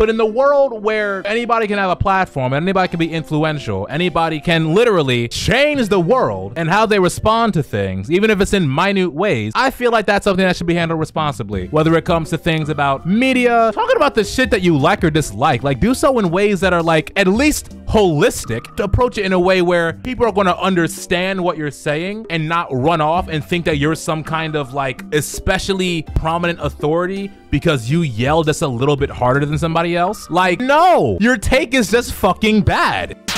But in the world where anybody can have a platform, and anybody can be influential, anybody can literally change the world and how they respond to things, even if it's in minute ways, I feel like that's something that should be handled responsibly. Whether it comes to things about media, talking about the shit that you like or dislike, like do so in ways that are like at least holistic to approach it in a way where people are going to understand what you're saying and not run off and think that you're some kind of like especially prominent authority because you yell just a little bit harder than somebody else. Like, no, your take is just fucking bad.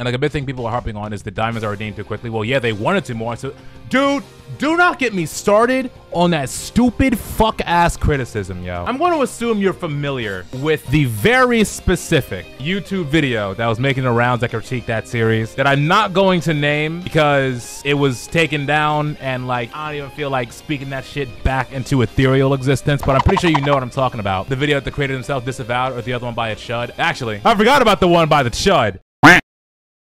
And like a big thing people are harping on is the diamonds are redeemed too quickly. Well, yeah, they wanted to more. So, dude, do not get me started on that stupid fuck ass criticism, yo. I'm going to assume you're familiar with the very specific YouTube video that was making the rounds that critique that series that I'm not going to name because it was taken down and like I don't even feel like speaking that shit back into ethereal existence, but I'm pretty sure you know what I'm talking about. The video that the creator himself disavowed or the other one by a chud. Actually, I forgot about the one by the chud.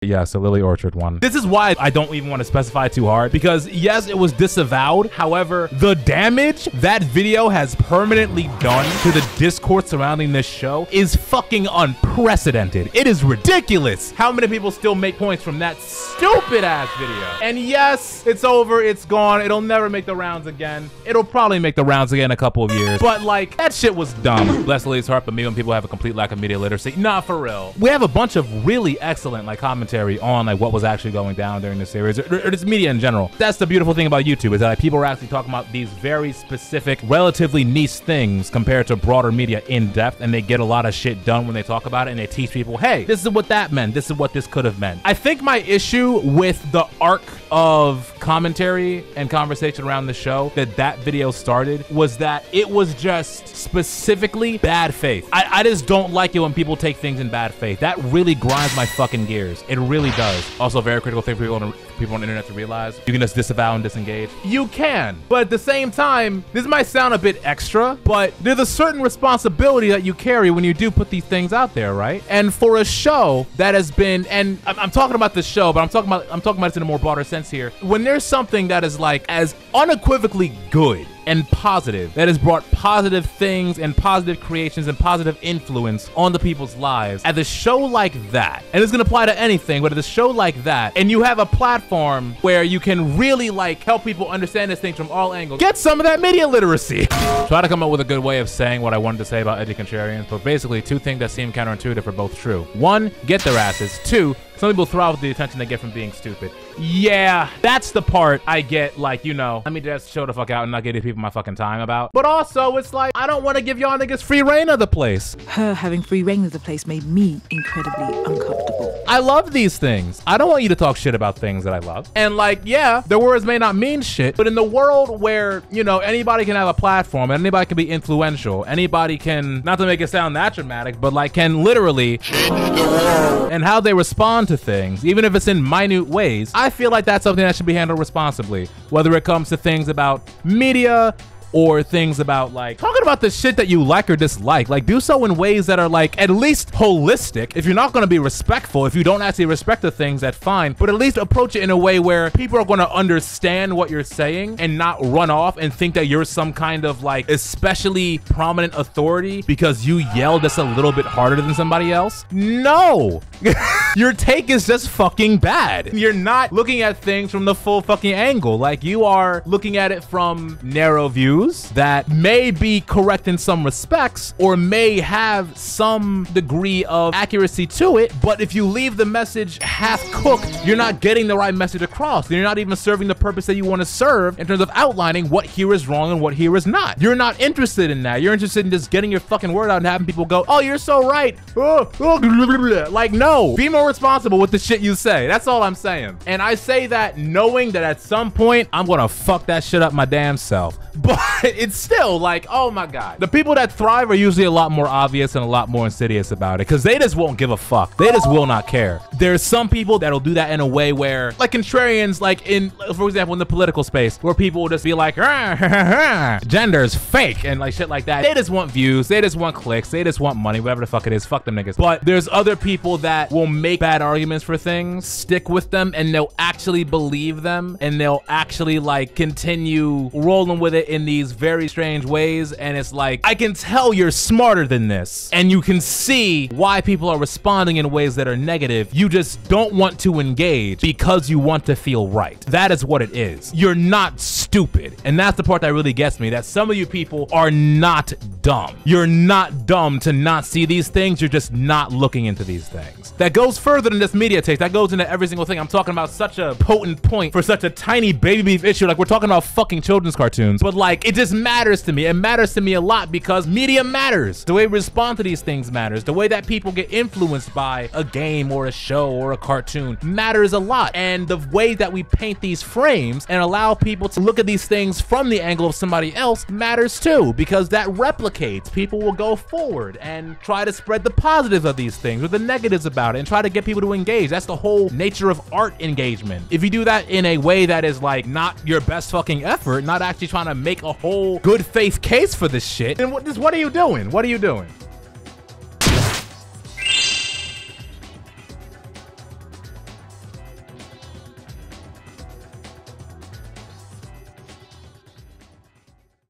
Yes, a Lily Orchard one. This is why I don't even want to specify too hard because yes, it was disavowed. However, the damage that video has permanently done to the discourse surrounding this show is fucking unprecedented. It is ridiculous how many people still make points from that stupid ass video. And yes, it's over. It's gone. It'll never make the rounds again. It'll probably make the rounds again in a couple of years. But like, that shit was dumb. Bless Lily's heart, but me when people have a complete lack of media literacy. Nah, for real. We have a bunch of really excellent like commentary on like what was actually going down during the series, or, or just media in general. That's the beautiful thing about YouTube is that like, people are actually talking about these very specific, relatively niche things compared to broader media in depth, and they get a lot of shit done when they talk about it, and they teach people, hey, this is what that meant, this is what this could have meant. I think my issue with the arc of commentary and conversation around the show that that video started was that it was just specifically bad faith. I, I just don't like it when people take things in bad faith. That really grinds my fucking gears. It really does. Also, very critical thing for people on, people on the internet to realize. You can just disavow and disengage. You can. But at the same time, this might sound a bit extra, but there's a certain responsibility that you carry when you do put these things out there, right? And for a show that has been, and I'm, I'm talking about the show, but I'm talking about I'm talking about it in a more broader sense here. When there's something that is like as unequivocally good and positive. That has brought positive things and positive creations and positive influence on the people's lives. At a show like that and it's gonna apply to anything but at a show like that and you have a platform where you can really like help people understand this thing from all angles get some of that media literacy. Try to come up with a good way of saying what i wanted to say about eddie contrarians but basically two things that seem counterintuitive are both true. One get their asses. Two some people throw out the attention they get from being stupid. Yeah, that's the part I get, like, you know, let me just show the fuck out and not give people my fucking time about. But also, it's like, I don't want to give y'all niggas free reign of the place. Her having free reign of the place made me incredibly uncomfortable. I love these things. I don't want you to talk shit about things that I love. And like, yeah, the words may not mean shit, but in the world where, you know, anybody can have a platform, and anybody can be influential, anybody can, not to make it sound that dramatic, but like can literally change the world. And how they respond to things, even if it's in minute ways, I feel like that's something that should be handled responsibly. Whether it comes to things about media, or things about like talking about the shit that you like or dislike. Like do so in ways that are like at least holistic. If you're not to be respectful, if you don't actually respect the things, that's fine. But at least approach it in a way where people are to understand what you're saying and not run off and think that you're some kind of like especially prominent authority because you yell just a little bit harder than somebody else. No. your take is just fucking bad. You're not looking at things from the full fucking angle. Like you are looking at it from narrow views that may be correct in some respects or may have some degree of accuracy to it. But if you leave the message half cooked, you're not getting the right message across. You're not even serving the purpose that you want to serve in terms of outlining what here is wrong and what here is not. You're not interested in that. You're interested in just getting your fucking word out and having people go, oh, you're so right. Like, no, be more responsible with the shit you say. That's all I'm saying. And I say that knowing that at some point, I'm gonna fuck that shit up my damn self. But it's still like, oh my God. The people that thrive are usually a lot more obvious and a lot more insidious about it because they just won't give a fuck. They just will not care. There's some people that'll do that in a way where, like contrarians, like in, for example, in the political space, where people will just be like, gender is fake and like shit like that. They just want views. They just want clicks. They just want money, whatever the fuck it is. Fuck them niggas. But there's other people that will make bad arguments for things, stick with them, and they'll actually believe them and they'll actually like continue rolling with it in these these very strange ways. And it's like, I can tell you're smarter than this. And you can see why people are responding in ways that are negative. You just don't want to engage because you want to feel right. That is what it is. You're not stupid. And that's the part that really gets me that some of you people are not dumb. You're not dumb to not see these things. You're just not looking into these things. That goes further than this media take. That goes into every single thing. I'm talking about such a potent point for such a tiny baby beef issue. Like we're talking about fucking children's cartoons. But like it just matters to me. It matters to me a lot because media matters. The way we respond to these things matters. The way that people get influenced by a game or a show or a cartoon matters a lot. And the way that we paint these frames and allow people to look at these things from the angle of somebody else matters too because that replicates. People will go forward and try to spread the positives of these things or the negatives about it and try to get people to engage. That's the whole nature of art engagement. If you do that in a way that is like not your best fucking effort, not actually trying to make a whole good faith case for this shit, then what, what are you doing? What are you doing?